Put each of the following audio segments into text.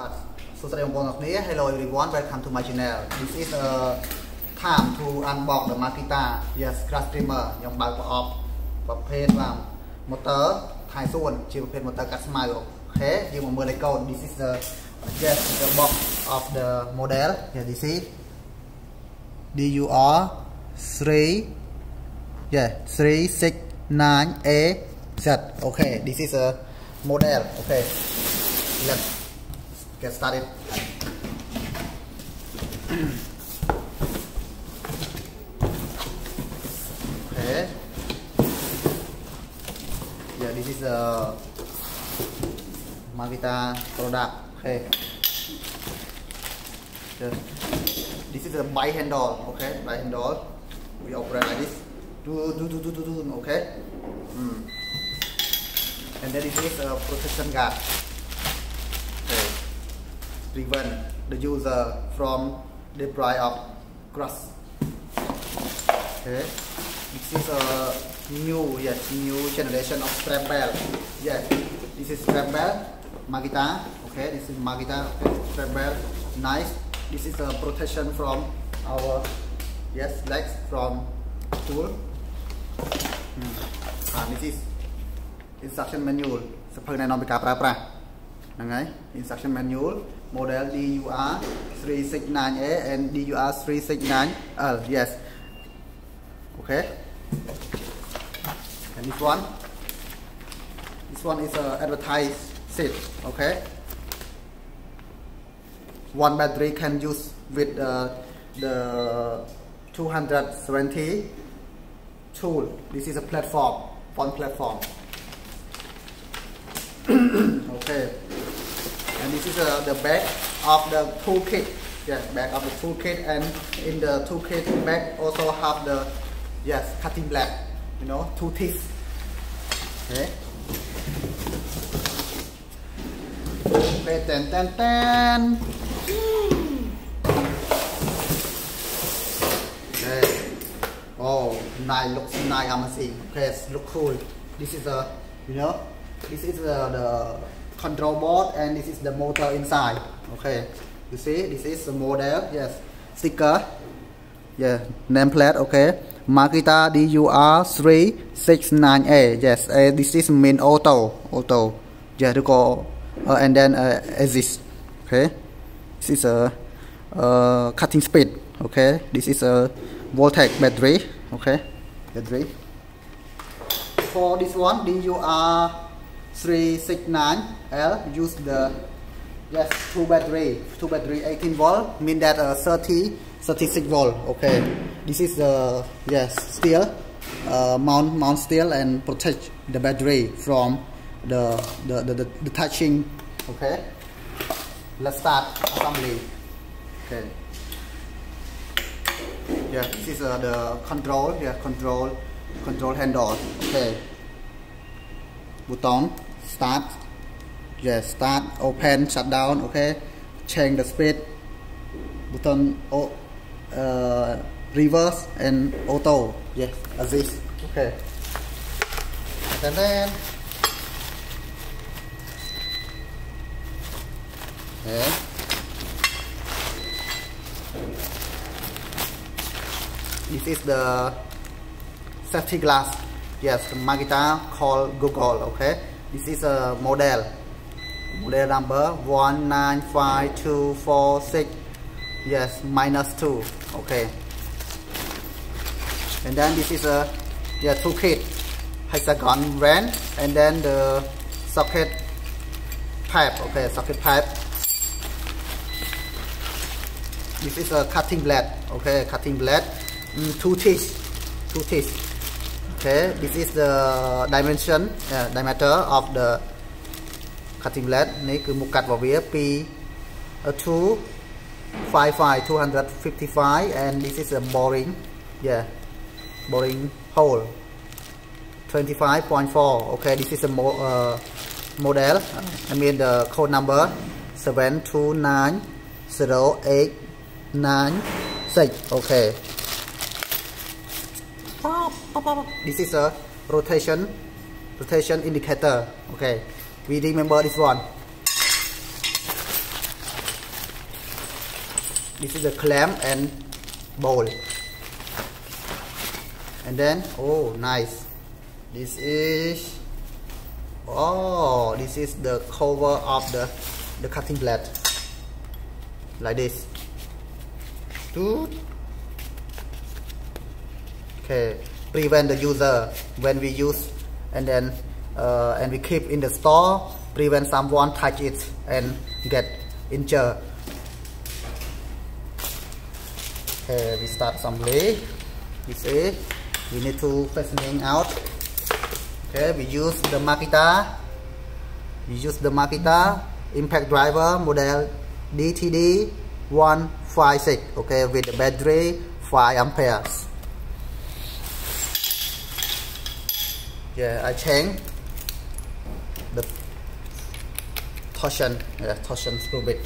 បាទសួស្តីបងប្អូនអរគ្នា Hello everyone. Welcome to my channel. This is a time to unbox the Makita. Yes Grass Trimmer ខ្ញុំបើកប្រអប់ប្រភេទបាទ motor. ថៃសួនជាប្រភេទ motor កាត់ស្មៅអូខេយើងមកមើលលេខកូដ This is the yes the box of the model. Yeah this is. DUR 3 yeah 369A Z. Okay this is a model. Okay. Let's get started. okay. Yeah, this is uh, a Magita product. Okay. Just, This is a by handle. Okay, by handle. We operate like this. Do do do do do do. Okay. Mm. And then this is a protection guard prevent the user from deprive of crust. Okay, this is a new, yes, new generation of Scrabble. Yes, this is Scrabble Makita. Okay, this is Makita okay, Nice. This is a protection from our yes legs from tool. Hmm. And this is instruction manual. សភៅណែនាំពីការប្រើប្រាស់ហ្នឹងហើយ eh? instruction manual model DUR 369A and DUR 369L yes. Okay. And this one? This one is a advertised set okay. One battery can use with uh, the 270 tool. This is a platform one platform. Okay this is uh, the back of the toolkit. Yes back of the toolkit and in the toolkit back also have the yes cutting blade you know two teeth. Okay. Ten ten ten. Okay. Oh nice looks nice amazing okay look cool. This is a you know this is uh, the control board and this is the motor inside. Okay. You see? This is the model. Yes. Sticker. Yeah. Nameplate. Okay. Makita DUR 369A yes. Uh, this is main auto. Auto. Yeah to go uh, and then uh, exist. Okay. This is a uh, cutting speed. Okay. This is a voltaic battery. Okay. Battery. For this one DUR 369L use the yes two battery two battery 18 volt mean that uh, 30 36 volt okay. This is the yes steel uh, mount mount steel and protect the battery from the the, the, the, the touching okay. Let's start assembly okay. Yeah this is uh, the control yeah control control handle okay. Button start. Yes start open shut down okay? Change the speed button oh, uh, reverse and auto. Yes as this okay. And then okay. This is the safety glass. Yes Makita call Google okay this is a model. Model number 195246 yes minus 2 okay. And then this is a yeah toolkit. Hexagon wrench and then the socket pipe. Okay socket pipe. This is a cutting blade. Okay cutting blade. Mm, two teeth. Two teeth okay this is the dimension uh, diameter of the cutting blade នេះគឺមុខកាត់របស់វាពី255 255 and this is a boring yeah boring hole 25.4 okay this is a mo uh, model I mean the code number 729089 okay this is a rotation rotation indicator. Okay. We remember this one. This is a clamp and bowl. And then oh nice. This is oh this is the cover of the the cutting blade. Like this. Okay prevent the user when we use and then uh, and we keep in the store prevent someone touch it and get injured. Okay we start assembly. You see we need to fastening out. Okay we use the Makita. We use the Makita impact driver model DTD 156 okay with the battery 5 amperes yeah I change the torsion yeah, torsion screw bit.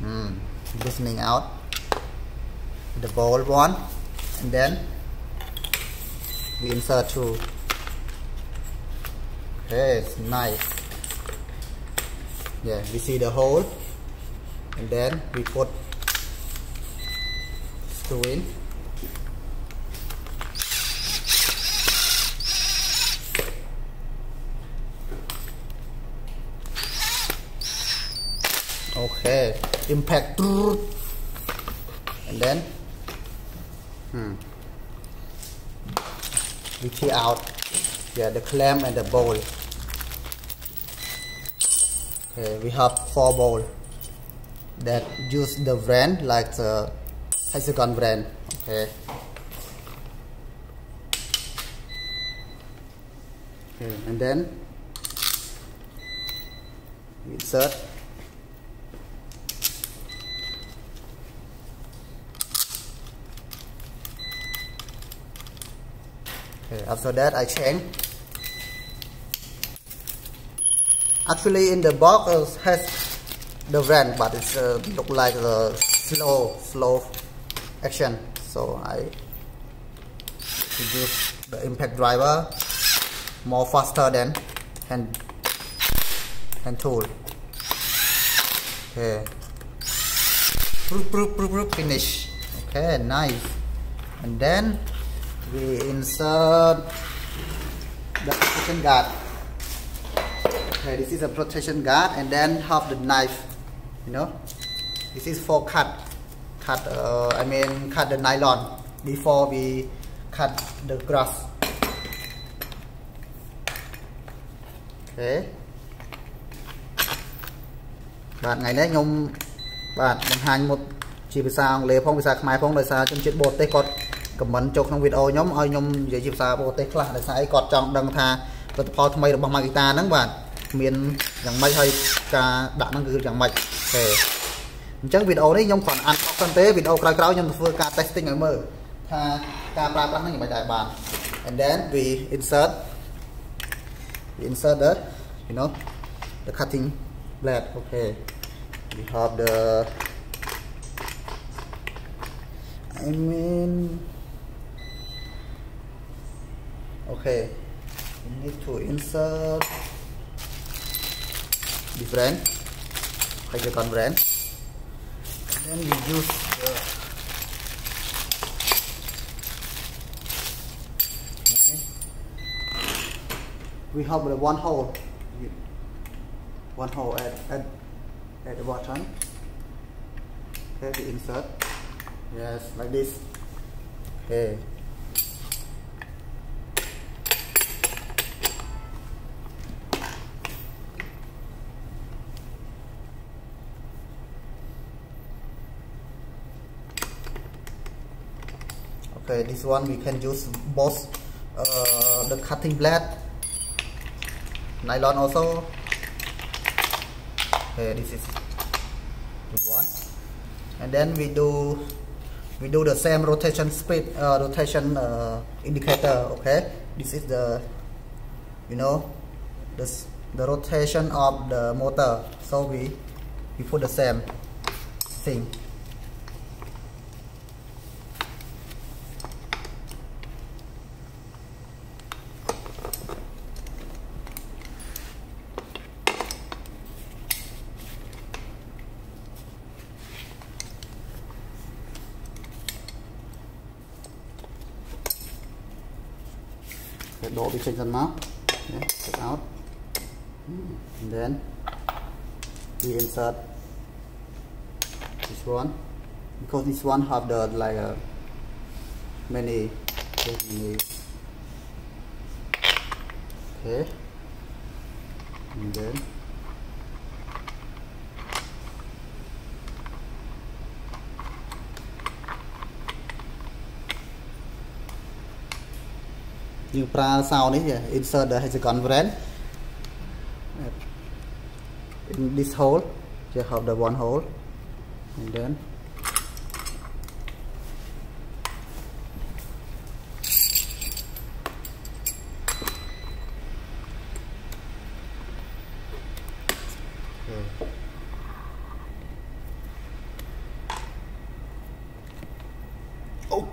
Mm, loosening out the ball one and then we insert two. Okay it's nice. Yeah we see the hole and then we put screw in okay. Impact. And then? Hmm. we take out. Yeah the clamp and the bowl. Okay we have four bowl that use the brand like the hexagon brand. Okay. Okay and then? Insert okay after that I change. Actually in the box has the brand but it's uh, look like a slow slow action. So I use the impact driver more faster than hand hand tool. Okay. Finish. Okay nice. And then we insert the protection guard okay this is a protection guard and then have the knife you know this is for cut cut uh, I mean cut the nylon before we cut the grass okay បាទថ្ងៃនេះខ្ញុំបាទបង្ហាញមុតជាភាសាអង់គ្លេសផងភាសាខ្មែរផងដោយសារជនជាតិបរទេសគាត់ ខមមិនចូលក្នុងវីដេអូខ្ញុំឲ្យខ្ញុំនិយាយជាភាសាបរទេសខ្លះដោយសារអីគាត់ចង់ដឹងថាផលិតផលថ្មីរបស់ Magita ហ្នឹងបាទមានយ៉ាងម៉េចហើយការដាក់ហ្នឹងគឺយ៉ាងម៉េចទេអញ្ចឹងវីដេអូនេះខ្ញុំគ្រាន់អានអត់សិនទេវីដេអូក្រោយៗខ្ញុំធ្វើការ testing ឲ្យមើលថាការប្រើប្រាស់ហ្នឹងយ៉ាងម៉េចដែរបាន and then we insert we insert the you know the cutting blade okay we have the I mean okay. We need to insert the brand hydrogen brand. And then we use the okay. we have the one hole. One hole at, at, at the bottom okay we insert? Yes like this. Okay okay this one we can use both uh, the cutting blade nylon also. Okay this is the one. And then we do we do the same rotation speed uh, rotation uh, indicator okay? This is the you know this the rotation of the motor. So we we put the same thing đổ bị chênh dần out. Hmm, and then we insert this one. Because this one have the like a many many okay. And then យើងប្រើសោនេះ insert the hexagon brand in this hole just have the one hole and then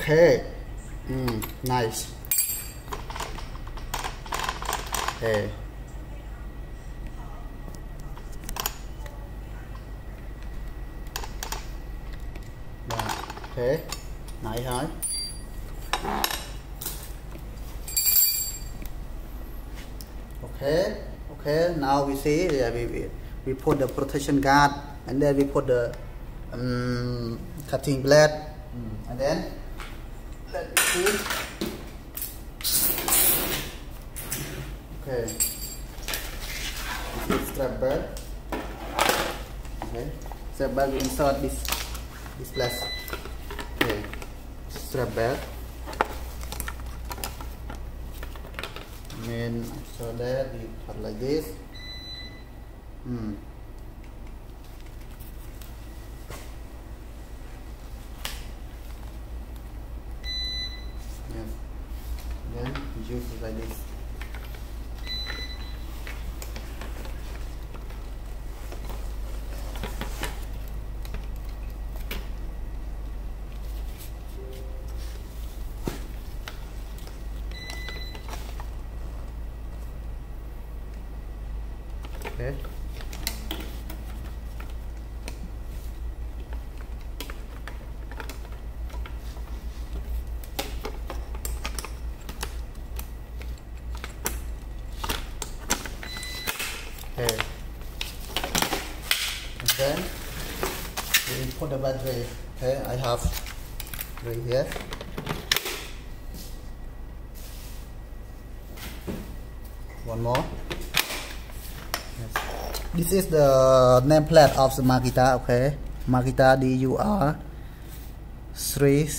okay mm, nice Ừ. okay thế nãy thôi. Okay okay now we see yeah, we, we we put the protection guard and then we put the um, cutting blade. Mm. and then let me see. Okay. Strap belt okay. Strap belt insert this this place okay. Strap and then after that we cut like this. Hmm. Yes then use like this okay okay then we put the battery okay I have right here. One more. This is the nameplate of the Makita okay? Makita DUR 3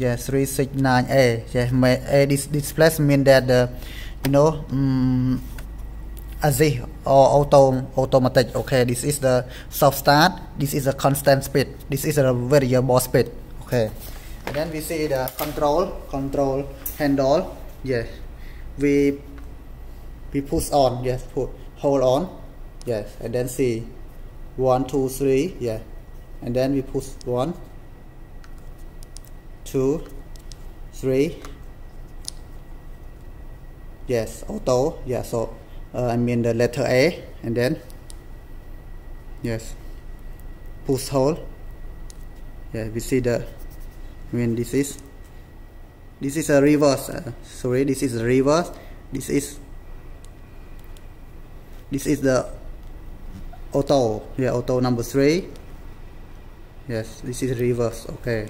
yeah 369A yeah a this display mean that the you know um, ASI or uh, auto automatic okay? This is the soft start this is a constant speed this is a variable speed okay? And then we see the control control handle yes. We we push on yes put hold on yes. And then see one two three yeah. And then we push one two three yes auto yeah so uh, I mean the letter A and then yes push hold. Yeah we see the I mean this is this is a reverse uh, sorry this is reverse. This is this is the auto yeah auto number three. Yes this is reverse okay.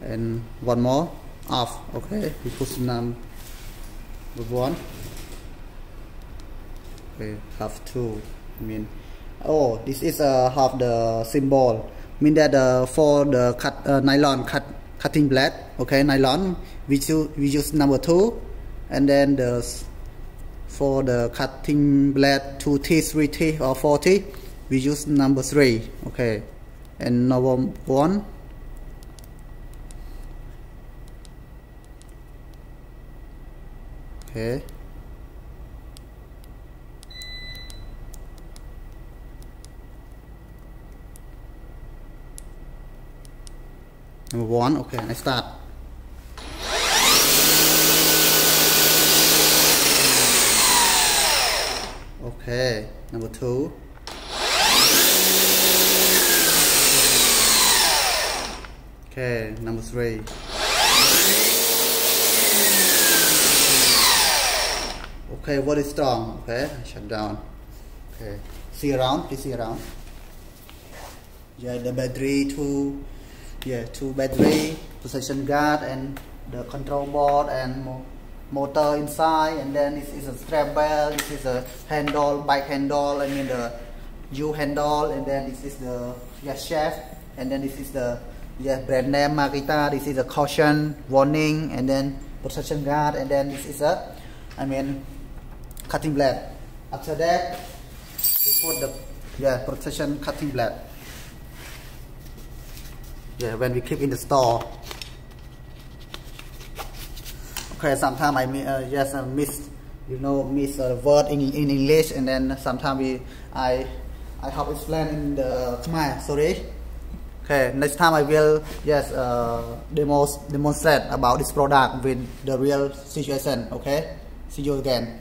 And one more off okay. We push number one okay have two I mean oh this is uh, half the symbol. Mean that uh, for the cut uh, nylon cut cutting blade okay nylon we choose we use number two. And then the for the cutting blade 2T, 3T or 4T we use number 3 okay. And number 1 okay number 1 okay I start. Okay number 2 Okay, number three. okay what is strong? Okay shut down. Okay see around please see around. Yeah the battery two yeah two battery position guard and the control board and motor inside and then this is a strap belt this is a handle bike handle I mean the U handle and then this is the yeah shaft and then this is the yeah brand name Makita this is a caution warning and then protection guard and then this is a I mean cutting blade. After that we put the yeah protection cutting blade yeah when we keep in the store. Okay sometimes I uh, just uh, miss you know miss a word in, in English and then sometimes we I I help explain in the Khmer sorry. Okay next time I will just uh, demo demonstrate about this product with the real situation okay? See you again